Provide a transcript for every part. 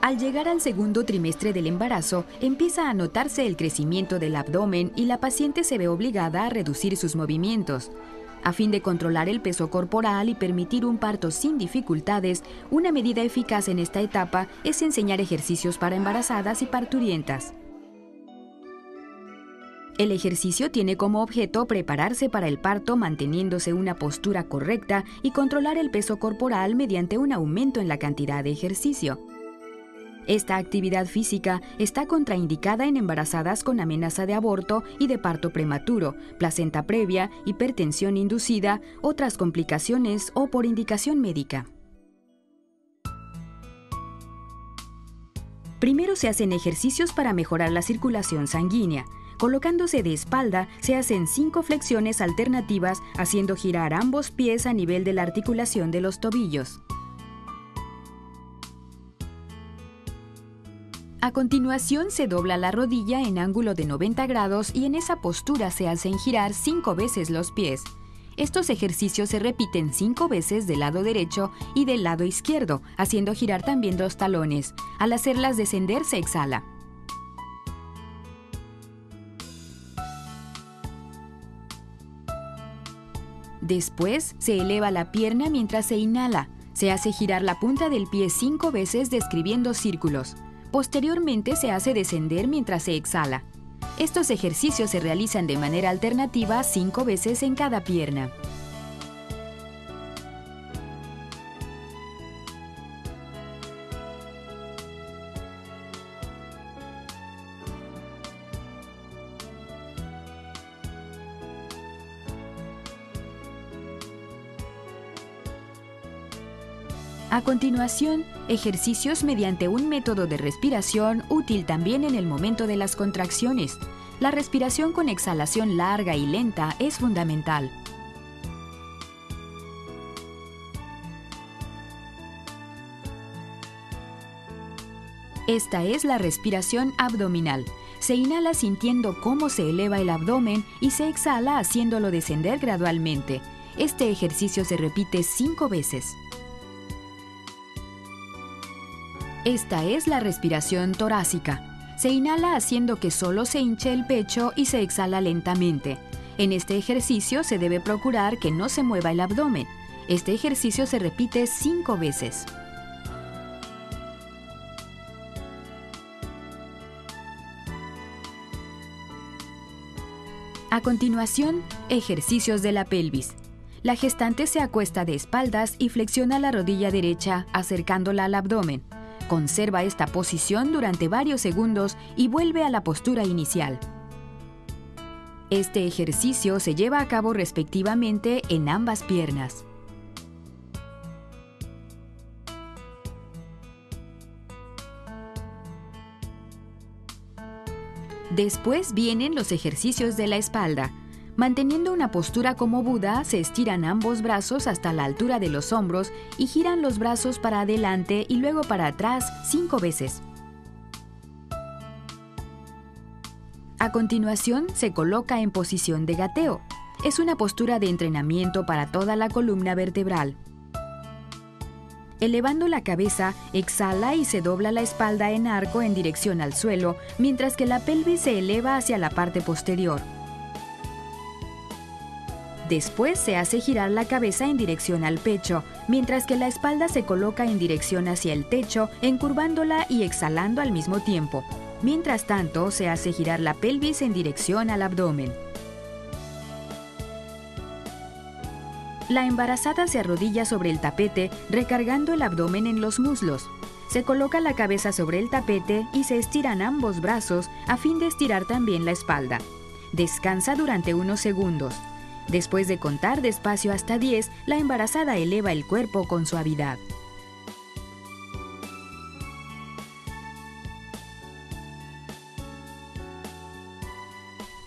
Al llegar al segundo trimestre del embarazo, empieza a notarse el crecimiento del abdomen y la paciente se ve obligada a reducir sus movimientos. A fin de controlar el peso corporal y permitir un parto sin dificultades, una medida eficaz en esta etapa es enseñar ejercicios para embarazadas y parturientas. El ejercicio tiene como objeto prepararse para el parto manteniéndose una postura correcta y controlar el peso corporal mediante un aumento en la cantidad de ejercicio. Esta actividad física está contraindicada en embarazadas con amenaza de aborto y de parto prematuro, placenta previa, hipertensión inducida, otras complicaciones o por indicación médica. Primero se hacen ejercicios para mejorar la circulación sanguínea. Colocándose de espalda, se hacen cinco flexiones alternativas haciendo girar ambos pies a nivel de la articulación de los tobillos. A continuación se dobla la rodilla en ángulo de 90 grados y en esa postura se hacen girar cinco veces los pies. Estos ejercicios se repiten cinco veces del lado derecho y del lado izquierdo, haciendo girar también los talones. Al hacerlas descender se exhala. Después se eleva la pierna mientras se inhala. Se hace girar la punta del pie cinco veces describiendo círculos. Posteriormente se hace descender mientras se exhala. Estos ejercicios se realizan de manera alternativa cinco veces en cada pierna. A continuación, ejercicios mediante un método de respiración útil también en el momento de las contracciones. La respiración con exhalación larga y lenta es fundamental. Esta es la respiración abdominal. Se inhala sintiendo cómo se eleva el abdomen y se exhala haciéndolo descender gradualmente. Este ejercicio se repite cinco veces. Esta es la respiración torácica. Se inhala haciendo que solo se hinche el pecho y se exhala lentamente. En este ejercicio se debe procurar que no se mueva el abdomen. Este ejercicio se repite cinco veces. A continuación, ejercicios de la pelvis. La gestante se acuesta de espaldas y flexiona la rodilla derecha acercándola al abdomen. Conserva esta posición durante varios segundos y vuelve a la postura inicial. Este ejercicio se lleva a cabo respectivamente en ambas piernas. Después vienen los ejercicios de la espalda. Manteniendo una postura como Buda, se estiran ambos brazos hasta la altura de los hombros y giran los brazos para adelante y luego para atrás cinco veces. A continuación, se coloca en posición de gateo. Es una postura de entrenamiento para toda la columna vertebral. Elevando la cabeza, exhala y se dobla la espalda en arco en dirección al suelo, mientras que la pelvis se eleva hacia la parte posterior. Después se hace girar la cabeza en dirección al pecho, mientras que la espalda se coloca en dirección hacia el techo, encurvándola y exhalando al mismo tiempo. Mientras tanto, se hace girar la pelvis en dirección al abdomen. La embarazada se arrodilla sobre el tapete, recargando el abdomen en los muslos. Se coloca la cabeza sobre el tapete y se estiran ambos brazos a fin de estirar también la espalda. Descansa durante unos segundos. Después de contar despacio hasta 10, la embarazada eleva el cuerpo con suavidad.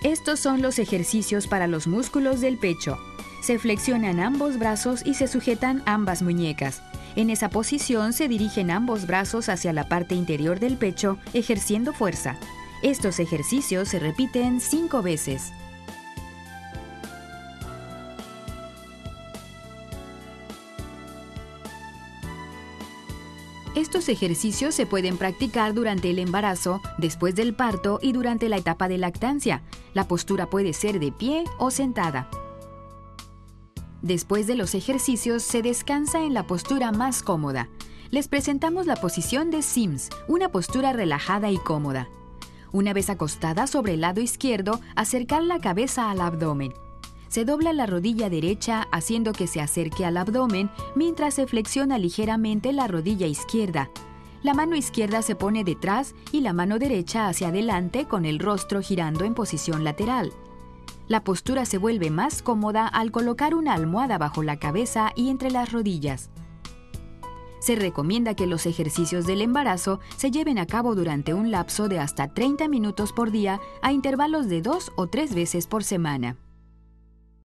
Estos son los ejercicios para los músculos del pecho. Se flexionan ambos brazos y se sujetan ambas muñecas. En esa posición se dirigen ambos brazos hacia la parte interior del pecho, ejerciendo fuerza. Estos ejercicios se repiten cinco veces. Estos ejercicios se pueden practicar durante el embarazo, después del parto y durante la etapa de lactancia. La postura puede ser de pie o sentada. Después de los ejercicios se descansa en la postura más cómoda. Les presentamos la posición de Sims, una postura relajada y cómoda. Una vez acostada sobre el lado izquierdo, acercar la cabeza al abdomen. Se dobla la rodilla derecha haciendo que se acerque al abdomen mientras se flexiona ligeramente la rodilla izquierda. La mano izquierda se pone detrás y la mano derecha hacia adelante con el rostro girando en posición lateral. La postura se vuelve más cómoda al colocar una almohada bajo la cabeza y entre las rodillas. Se recomienda que los ejercicios del embarazo se lleven a cabo durante un lapso de hasta 30 minutos por día a intervalos de dos o tres veces por semana.